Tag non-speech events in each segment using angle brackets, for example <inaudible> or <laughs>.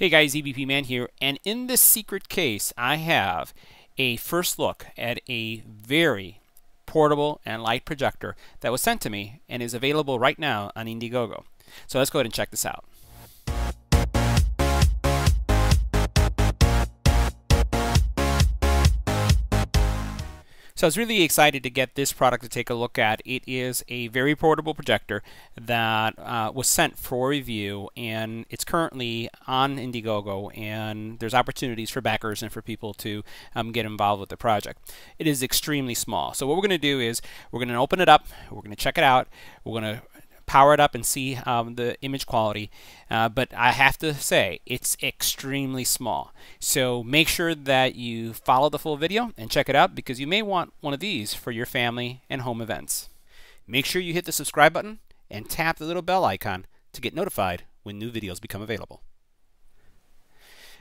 Hey guys, EBPMAN here, and in this secret case, I have a first look at a very portable and light projector that was sent to me and is available right now on Indiegogo. So let's go ahead and check this out. So I was really excited to get this product to take a look at. It is a very portable projector that uh, was sent for review and it's currently on Indiegogo and there's opportunities for backers and for people to um, get involved with the project. It is extremely small. So what we're going to do is we're going to open it up, we're going to check it out, we're going to power it up and see um, the image quality. Uh, but I have to say, it's extremely small. So make sure that you follow the full video and check it out because you may want one of these for your family and home events. Make sure you hit the subscribe button and tap the little bell icon to get notified when new videos become available.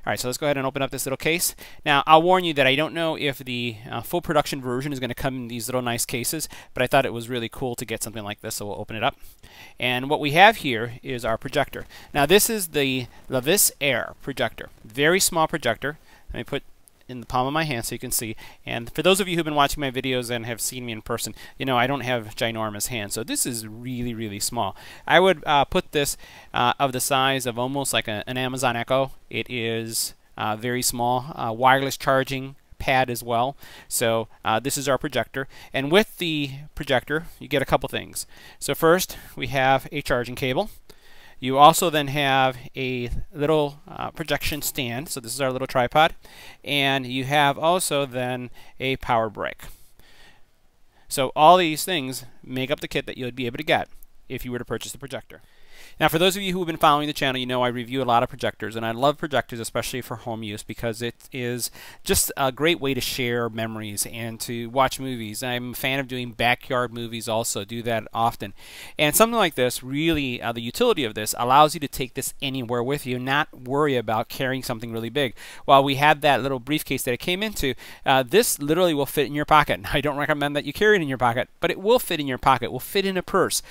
All right, so let's go ahead and open up this little case. Now, I'll warn you that I don't know if the uh, full production version is going to come in these little nice cases, but I thought it was really cool to get something like this, so we'll open it up. And what we have here is our projector. Now, this is the Liavs Air projector. Very small projector. Let me put in the palm of my hand so you can see. And for those of you who've been watching my videos and have seen me in person, you know I don't have ginormous hands. So this is really, really small. I would uh, put this uh, of the size of almost like a, an Amazon Echo. It is uh, very small. Uh, wireless charging pad as well. So uh, this is our projector. And with the projector, you get a couple things. So first, we have a charging cable. You also then have a little uh, projection stand. So this is our little tripod. And you have also then a power brick. So all these things make up the kit that you would be able to get if you were to purchase the projector. Now, for those of you who have been following the channel, you know I review a lot of projectors, and I love projectors, especially for home use, because it is just a great way to share memories and to watch movies. I'm a fan of doing backyard movies also, do that often. And something like this, really, uh, the utility of this allows you to take this anywhere with you, not worry about carrying something really big. While we had that little briefcase that it came into, uh, this literally will fit in your pocket. <laughs> I don't recommend that you carry it in your pocket, but it will fit in your pocket, will fit in a purse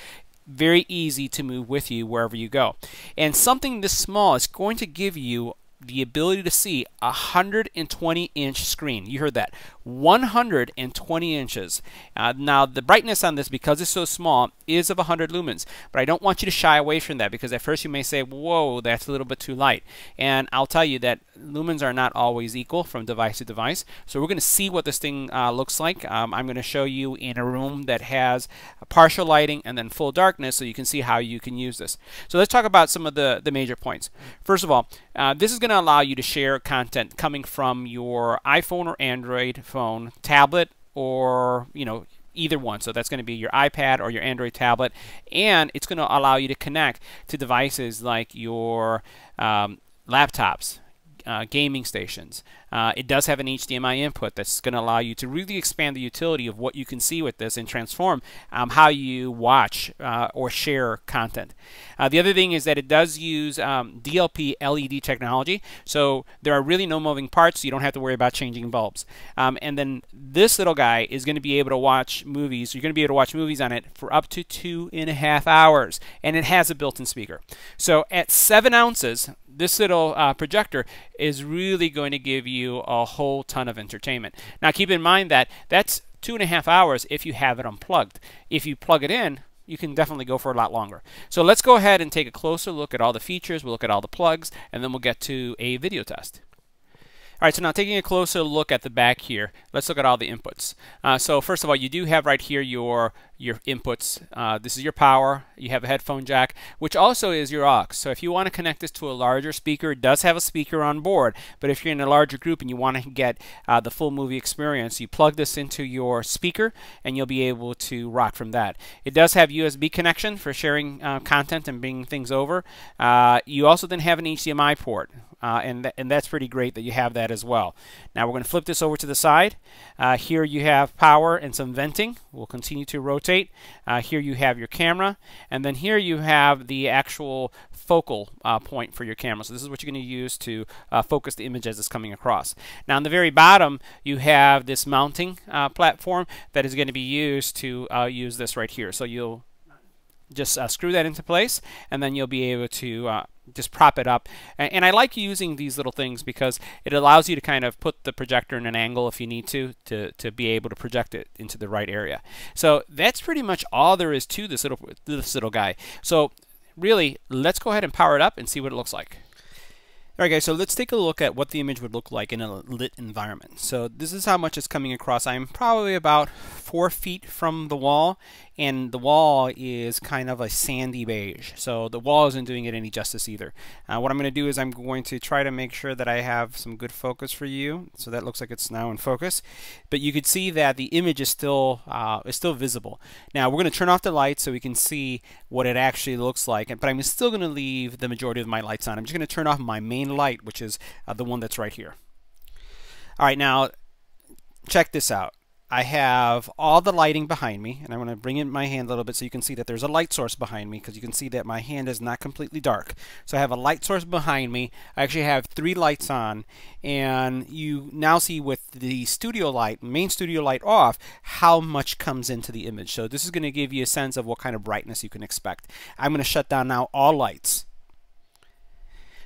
very easy to move with you wherever you go. And something this small is going to give you the ability to see a 120 inch screen. You heard that. 120 inches. Uh, now, the brightness on this, because it's so small, is of 100 lumens. But I don't want you to shy away from that because at first you may say, whoa, that's a little bit too light. And I'll tell you that lumens are not always equal from device to device. So we're going to see what this thing uh, looks like. Um, I'm going to show you in a room that has partial lighting and then full darkness so you can see how you can use this. So let's talk about some of the, the major points. First of all, uh, this is going to allow you to share content coming from your iPhone or Android phone, tablet, or you know either one. So that's going to be your iPad or your Android tablet, and it's going to allow you to connect to devices like your um, laptops, uh, gaming stations. Uh, it does have an HDMI input that's going to allow you to really expand the utility of what you can see with this and transform um, how you watch uh, or share content. Uh, the other thing is that it does use um, DLP LED technology, so there are really no moving parts, so you don't have to worry about changing bulbs. Um, and then this little guy is going to be able to watch movies. You're going to be able to watch movies on it for up to two and a half hours, and it has a built-in speaker. So at seven ounces, this little uh, projector is really going to give you a whole ton of entertainment. Now keep in mind that that's two and a half hours if you have it unplugged. If you plug it in, you can definitely go for a lot longer. So let's go ahead and take a closer look at all the features. We'll look at all the plugs, and then we'll get to a video test. All right, so now taking a closer look at the back here, let's look at all the inputs. Uh, so first of all, you do have right here your your inputs. Uh, this is your power. You have a headphone jack, which also is your aux. So if you want to connect this to a larger speaker, it does have a speaker on board. But if you're in a larger group and you want to get uh, the full movie experience, you plug this into your speaker and you'll be able to rock from that. It does have USB connection for sharing uh, content and bringing things over. Uh, you also then have an HDMI port. Uh, and, th and that's pretty great that you have that as well. Now we're going to flip this over to the side. Uh, here you have power and some venting. We'll continue to rotate. Uh, here you have your camera, and then here you have the actual focal uh, point for your camera. So this is what you're going to use to uh, focus the image as it's coming across. Now on the very bottom you have this mounting uh, platform that is going to be used to use this right here. So you'll just uh, screw that into place and then you'll be able to uh, just prop it up. And, and, I like using these little things because it allows you to kind of put the projector in an angle if you need to, to, to be able to project it into the right area. So that's pretty much all there is to this little, this little guy. So really, let's go ahead and power it up and see what it looks like. Alright guys, so let's take a look at what the image would look like in a lit environment. So this is how much it's coming across. I'm probably about four feet from the wall and the wall is kind of a sandy beige. So the wall isn't doing it any justice either. Uh, what I'm going to do is I'm going to try to make sure that I have some good focus for you. So that looks like it's now in focus. But you could see that the image is still uh, is still visible. Now we're going to turn off the lights so we can see what it actually looks like. But I'm still going to leave the majority of my lights on. I'm just going to turn off my main light, which is uh, the one that's right here. All right, now check this out. I have all the lighting behind me, and I'm going to bring in my hand a little bit so you can see that there's a light source behind me because you can see that my hand is not completely dark. So I have a light source behind me. I actually have three lights on, and you now see with the studio light, main studio light off, how much comes into the image. So this is going to give you a sense of what kind of brightness you can expect. I'm going to shut down now all lights.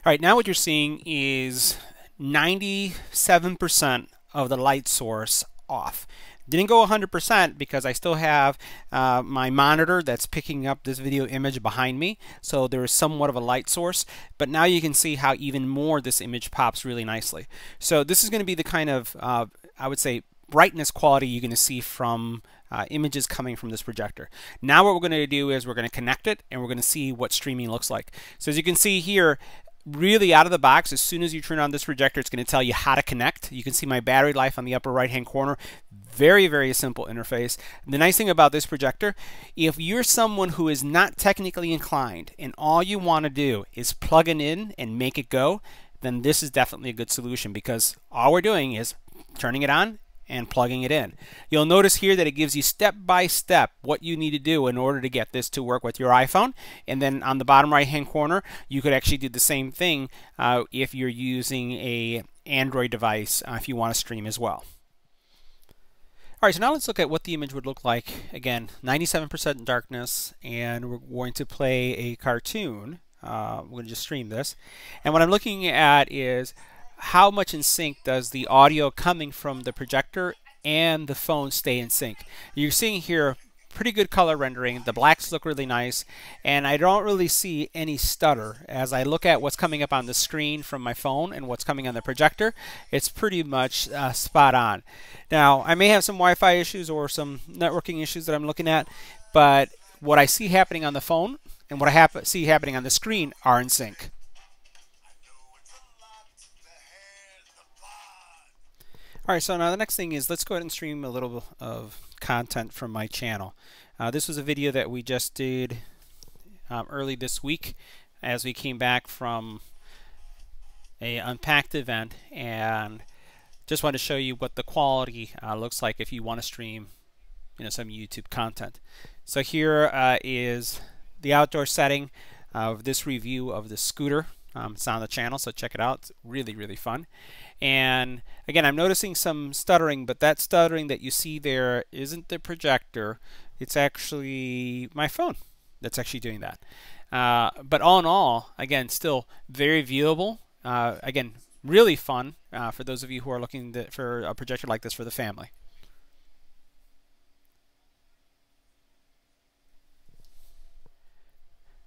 All right, now what you're seeing is 97% of the light source off. Didn't go 100% because I still have uh, my monitor that's picking up this video image behind me. So there is somewhat of a light source. But now you can see how even more this image pops really nicely. So this is going to be the kind of, uh, I would say, brightness quality you're going to see from uh, images coming from this projector. Now what we're going to do is we're going to connect it and we're going to see what streaming looks like. So as you can see here, really out of the box, as soon as you turn on this projector, it's going to tell you how to connect. You can see my battery life on the upper right hand corner. Very, very simple interface. The nice thing about this projector, if you're someone who is not technically inclined and all you want to do is plug it in and make it go, then this is definitely a good solution because all we're doing is turning it on and plugging it in. You'll notice here that it gives you step by step what you need to do in order to get this to work with your iPhone. And then on the bottom right hand corner, you could actually do the same thing uh, if you're using a Android device uh, if you want to stream as well. All right, so now let's look at what the image would look like. Again, 97% darkness, and we're going to play a cartoon. Uh, we're going to just stream this. And what I'm looking at is how much in sync does the audio coming from the projector and the phone stay in sync. You're seeing here pretty good color rendering. The blacks look really nice, and I don't really see any stutter. As I look at what's coming up on the screen from my phone and what's coming on the projector, it's pretty much uh, spot on. Now, I may have some Wi-Fi issues or some networking issues that I'm looking at, but what I see happening on the phone and what I see happening on the screen are in sync. All right, so now the next thing is let's go ahead and stream a little bit of content from my channel. Uh, this was a video that we just did um, early this week as we came back from a unpacked event and just want to show you what the quality uh, looks like if you want to stream you know some YouTube content. So here uh, is the outdoor setting of this review of the scooter. Um, it's on the channel, so check it out. It's really, really fun. And again, I'm noticing some stuttering, but that stuttering that you see there isn't the projector. It's actually my phone that's actually doing that. Uh, but all in all, again, still very viewable. Uh, again, really fun uh, for those of you who are looking to, for a projector like this for the family.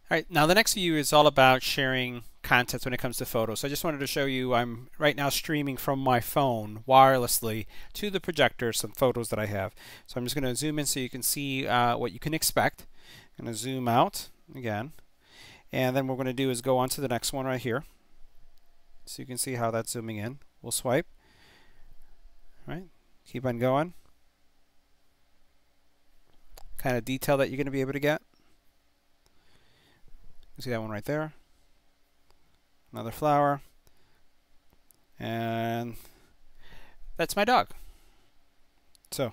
All right, now the next view is all about sharing contents when it comes to photos. So I just wanted to show you I'm right now streaming from my phone wirelessly to the projector some photos that I have. So I'm just going to zoom in so you can see uh, what you can expect. I'm going to zoom out again. And then what we're going to do is go on to the next one right here. So you can see how that's zooming in. We'll swipe. All right, Keep on going. Kind of detail that you're going to be able to get. You see that one right there. Another flower. And that's my dog. So,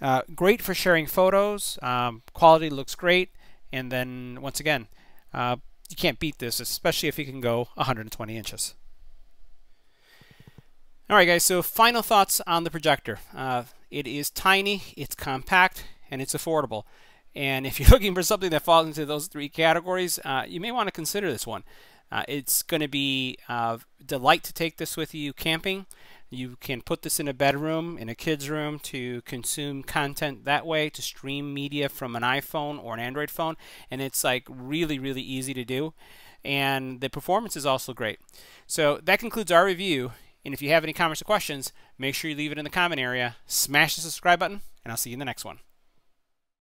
uh, great for sharing photos. Um, quality looks great. And then, once again, uh, you can't beat this, especially if you can go 120 inches. Alright guys, so final thoughts on the projector. Uh, it is tiny, it's compact, and it's affordable. And if you're <laughs> looking for something that falls into those three categories, uh, you may want to consider this one. Uh, it's going to be a delight to take this with you camping. You can put this in a bedroom, in a kid's room to consume content that way, to stream media from an iPhone or an Android phone. And it's like really, really easy to do. And the performance is also great. So that concludes our review. And if you have any comments or questions, make sure you leave it in the comment area. Smash the subscribe button, and I'll see you in the next one.